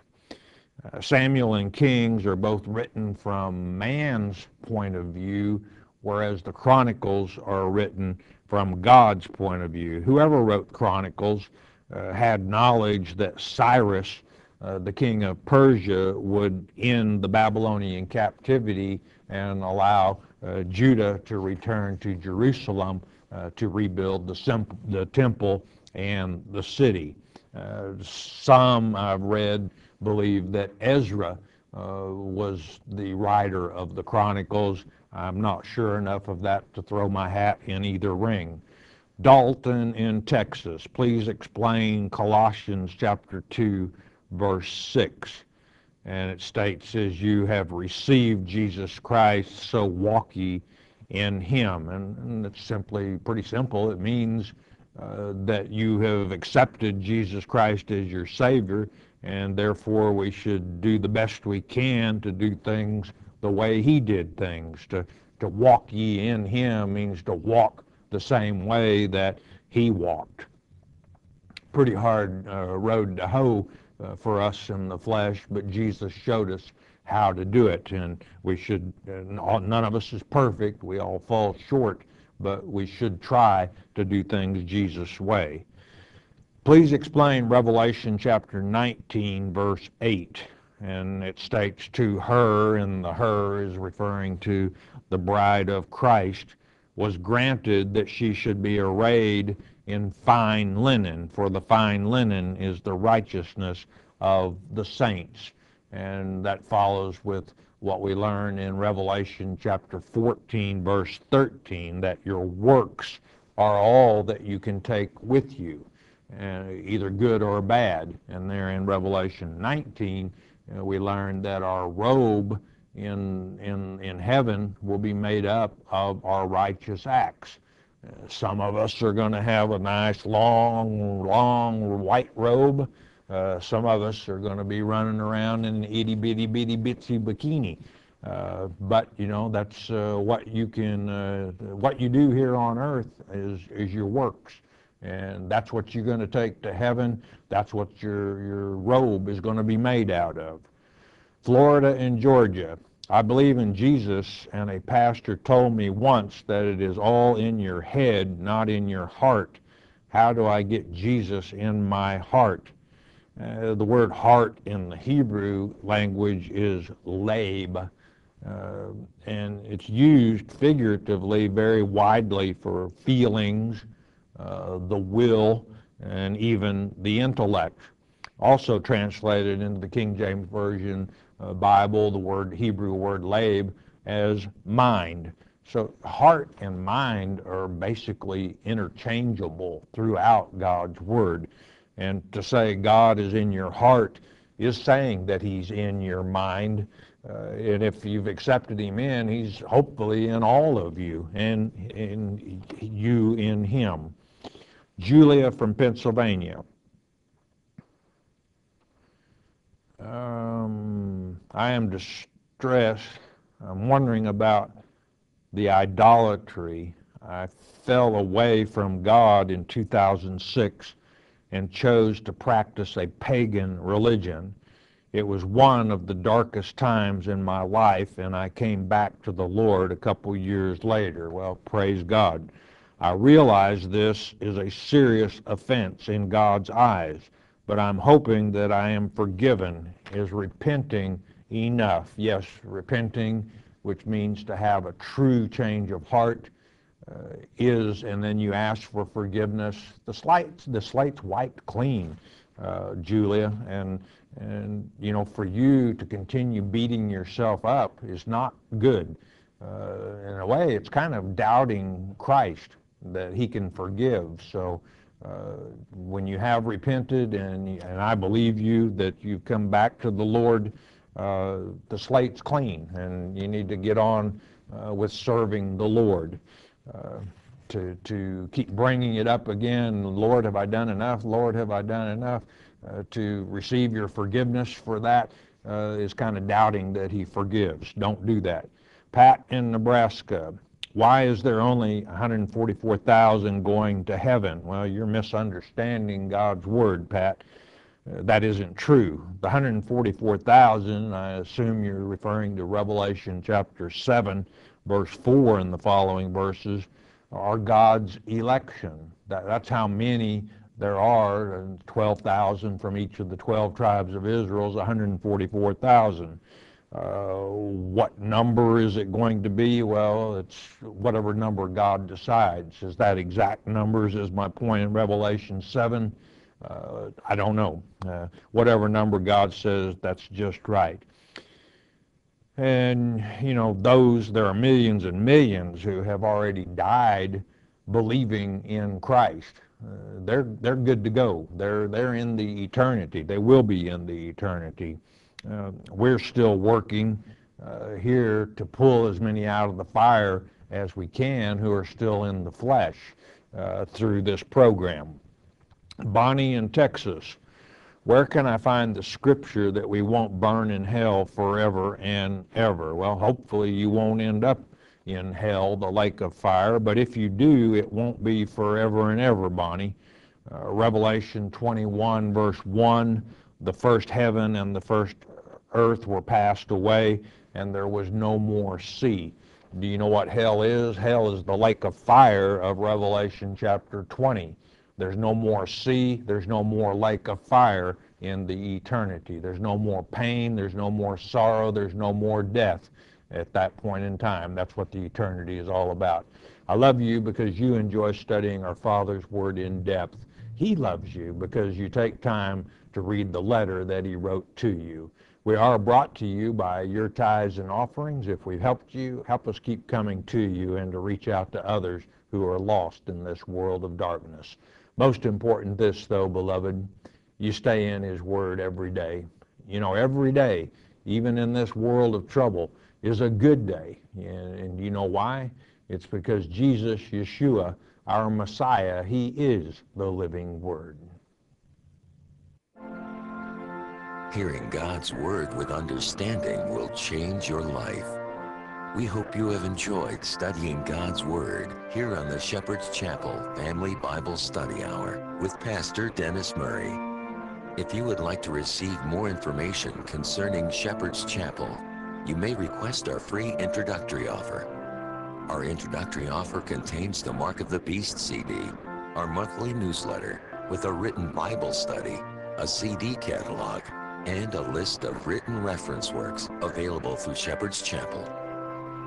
Uh, Samuel and Kings are both written from man's point of view, whereas the Chronicles are written from God's point of view. Whoever wrote Chronicles had knowledge that Cyrus, uh, the king of Persia, would end the Babylonian captivity and allow uh, Judah to return to Jerusalem uh, to rebuild the, the, temple and the city. Uh, some I've read believe that Ezra uh, was the writer of the Chronicles. I'm not sure enough of that to throw my hat in either ring. Dalton in Texas, please explain Colossians chapter 2, verse 6. And it states, As you have received Jesus Christ, so walk ye in him. And, and it's simply pretty simple. It means uh, that you have accepted Jesus Christ as your Savior, and therefore we should do the best we can to do things the way He did things. To, to walk ye in Him means to walk the same way that He walked. Pretty hard uh, road to hoe uh, for us in the flesh, but Jesus showed us how to do it. And we should, uh, none of us is perfect. We all fall short, but we should try to do things Jesus' way. Please explain Revelation chapter 19, verse 8. And it states to her, and the her is referring to the bride of Christ, was granted that she should be arrayed in fine linen, for the fine linen is the righteousness of the saints. And that follows with what we learn in Revelation chapter 14, verse 13, that your works are all that you can take with you, uh, either good or bad. And there in Revelation 19, uh, we learn that our robe in, in, in heaven will be made up of our righteous acts. Some of us are going to have a nice long, long white robe. Uh, some of us are going to be running around in itty bitty bitty bitsy bikini. Uh, but you know that's uh, what you can, uh, what you do here on earth is is your works, and that's what you're going to take to heaven. That's what your your robe is going to be made out of. Florida and Georgia. I believe in Jesus, and a pastor told me once that it is all in your head, not in your heart. How do I get Jesus in my heart? Uh, the word heart in the Hebrew language is leb, uh, and it's used figuratively very widely for feelings, uh, the will, and even the intellect. Also translated into the King James Version uh, Bible, the word Hebrew word leb, as mind. So heart and mind are basically interchangeable throughout God's Word. And to say God is in your heart is saying that He's in your mind. Uh, and if you've accepted Him in, He's hopefully in all of you and in you in Him. Julia from Pennsylvania. Um, I am distressed. I'm wondering about the idolatry. I fell away from God in 2006 and chose to practice a pagan religion. It was one of the darkest times in my life, and I came back to the Lord a couple years later. Well, praise God. I realize this is a serious offense in God's eyes but I'm hoping that I am forgiven. Is repenting enough? Yes, repenting, which means to have a true change of heart, uh, is, and then you ask for forgiveness. The slate, the slate's wiped clean, uh, Julia, and and you know for you to continue beating yourself up is not good. Uh, in a way, it's kind of doubting Christ that He can forgive. So uh, when you have repented and, and I believe you that you've come back to the Lord, uh, the slate's clean and you need to get on uh, with serving the Lord. Uh, to, to keep bringing it up again, Lord, have I done enough? Lord, have I done enough? Uh, to receive your forgiveness for that is kind of doubting that He forgives. Don't do that. Pat in Nebraska, why is there only 144,000 going to heaven? Well, you're misunderstanding God's word, Pat. uh, that isn't true. The 144,000, I assume you're referring to Revelation chapter 7, verse 4 and the following verses, are God's election. That, that's how many there are, 12,000 from each of the 12 tribes of Israel is 144,000. Uh, what number is it going to be? Well, it's whatever number God decides. Is that exact numbers is my point in Revelation 7? Uh, I don't know. Uh, whatever number God says, that's just right. And, you know, those, there are millions and millions who have already died believing in Christ. Uh, they're, they're good to go. They're, they're in the eternity. They will be in the eternity. Uh, we're still working uh, here to pull as many out of the fire as we can who are still in the flesh uh, through this program. Bonnie in Texas, where can I find the scripture that we won't burn in hell forever and ever? Well, hopefully you won't end up in hell, the lake of fire, but if you do, it won't be forever and ever, Bonnie. Uh, Revelation 21, verse 1 the first heaven and the first earth were passed away, and there was no more sea. Do you know what hell is? Hell is the lake of fire of Revelation chapter 20. There's no more sea, there's no more lake of fire in the eternity. There's no more pain, there's no more sorrow, there's no more death at that point in time. That's what the eternity is all about. I love you because you enjoy studying our Father's Word in depth. He loves you because you take time to read the letter that He wrote to you. We are brought to you by your tithes and offerings. If we've helped you, help us keep coming to you and to reach out to others who are lost in this world of darkness. Most important this, though, beloved, you stay in His Word every day. You know, every day, even in this world of trouble, is a good day. And, and you know why? It's because Jesus, Yeshua, our Messiah, He is the living Word. Hearing God's Word with understanding will change your life. We hope you have enjoyed studying God's Word here on the Shepherd's Chapel Family Bible Study Hour with Pastor Dennis Murray. If you would like to receive more information concerning Shepherd's Chapel, you may request our free introductory offer. Our introductory offer contains the Mark of the Beast CD, our monthly newsletter with a written Bible study, a CD catalog, and a list of written reference works available through Shepherd's Chapel.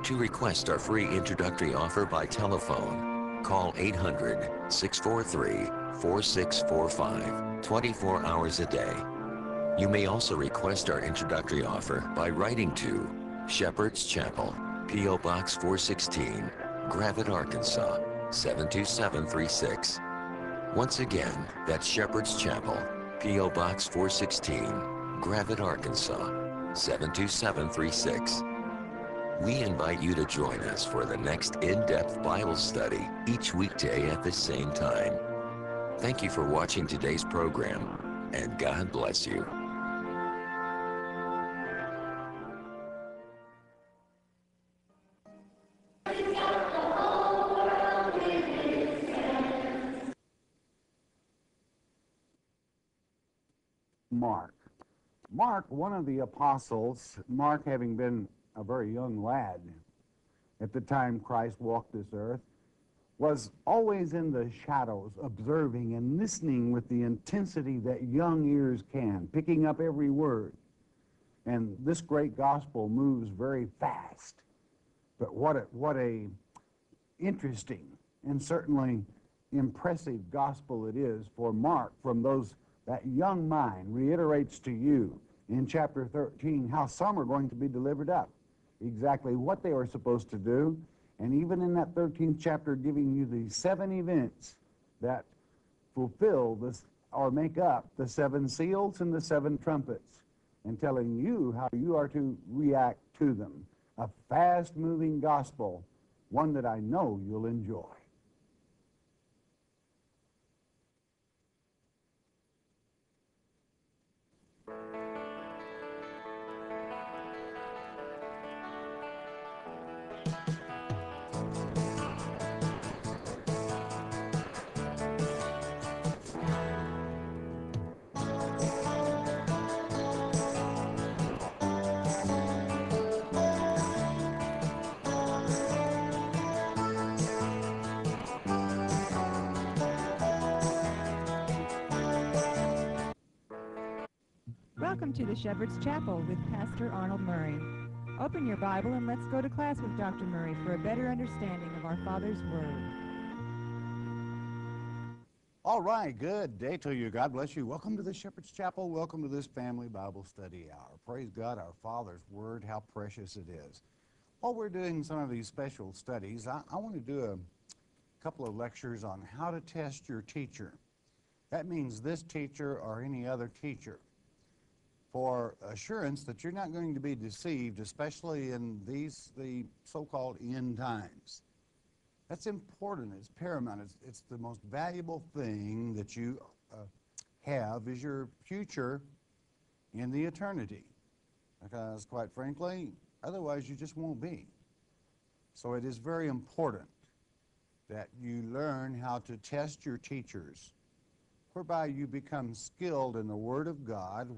To request our free introductory offer by telephone, call 800-643-4645, 24 hours a day. You may also request our introductory offer by writing to Shepherd's Chapel, P.O. Box 416, Gravette, Arkansas, 72736. Once again, that's Shepherd's Chapel, P.O. Box 416, Gravette, Arkansas, 72736. We invite you to join us for the next in-depth Bible study each weekday at the same time. Thank you for watching today's program, and God bless you. Mark. Mark, one of the apostles, Mark having been a very young lad at the time Christ walked this earth, was always in the shadows, observing and listening with the intensity that young ears can, picking up every word. And this great gospel moves very fast. But what a, what a interesting and certainly impressive gospel it is for Mark from those that young mind reiterates to you in chapter 13 how some are going to be delivered up, exactly what they are supposed to do, and even in that 13th chapter giving you the seven events that fulfill this or make up the seven seals and the seven trumpets, and telling you how you are to react to them. A fast-moving gospel, one that I know you'll enjoy. Shepherd's Chapel with Pastor Arnold Murray. Open your Bible and let's go to class with Dr. Murray for a better understanding of our Father's Word. All right, good day to you. God bless you. Welcome to the Shepherd's Chapel. Welcome to this family Bible study hour. Praise God, our Father's Word, how precious it is. While we're doing some of these special studies, I, I want to do a couple of lectures on how to test your teacher. That means this teacher or any other teacher for assurance that you're not going to be deceived, especially in these the so-called end times. That's important. It's paramount. It's, it's the most valuable thing that you uh, have is your future in the eternity. Because, quite frankly, otherwise you just won't be. So it is very important that you learn how to test your teachers, whereby you become skilled in the Word of God,